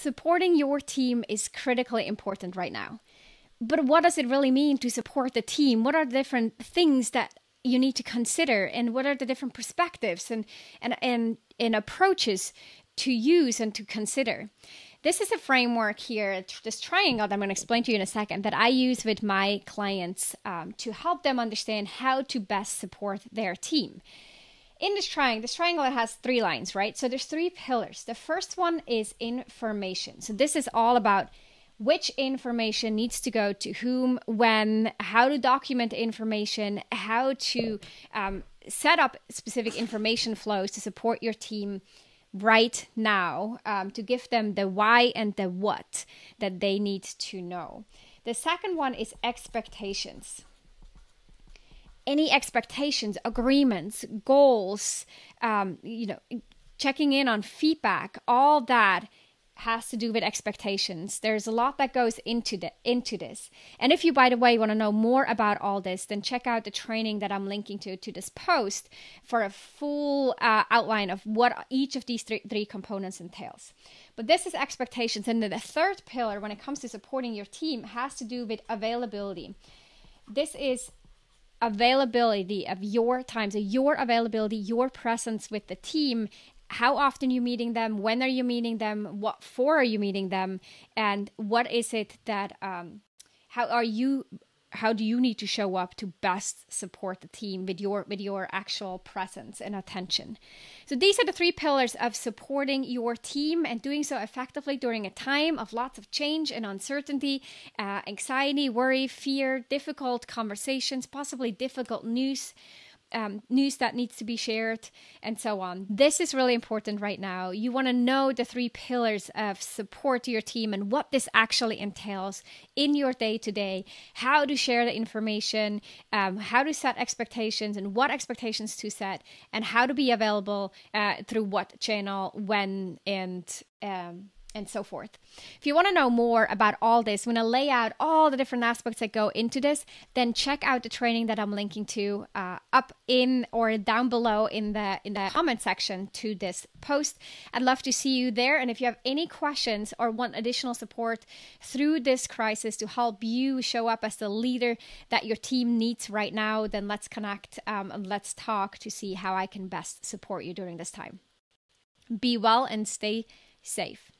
supporting your team is critically important right now. But what does it really mean to support the team? What are the different things that you need to consider and what are the different perspectives and and and, and approaches to use and to consider? This is a framework here, this triangle that I'm going to explain to you in a second, that I use with my clients um, to help them understand how to best support their team in this triangle, this triangle has three lines, right? So there's three pillars. The first one is information. So this is all about which information needs to go to whom, when, how to document information, how to um, set up specific information flows to support your team right now, um, to give them the why and the what that they need to know. The second one is expectations any expectations, agreements, goals, um, you know, checking in on feedback, all that has to do with expectations. There's a lot that goes into the into this. And if you, by the way, want to know more about all this, then check out the training that I'm linking to to this post for a full uh, outline of what each of these three, three components entails. But this is expectations, and then the third pillar when it comes to supporting your team has to do with availability. This is availability of your time, so your availability, your presence with the team. How often you meeting them? When are you meeting them? What for are you meeting them? And what is it that um, how are you how do you need to show up to best support the team with your with your actual presence and attention? So these are the three pillars of supporting your team and doing so effectively during a time of lots of change and uncertainty uh, anxiety worry fear difficult conversations possibly difficult news um, news that needs to be shared, and so on. This is really important right now. You want to know the three pillars of support to your team and what this actually entails in your day to day, how to share the information, um, how to set expectations, and what expectations to set, and how to be available uh, through what channel, when, and um, and so forth. If you want to know more about all this, when to lay out all the different aspects that go into this, then check out the training that I'm linking to uh, up in or down below in the in the comment section to this post. I'd love to see you there. And if you have any questions or want additional support through this crisis to help you show up as the leader that your team needs right now, then let's connect um, and let's talk to see how I can best support you during this time. Be well and stay safe.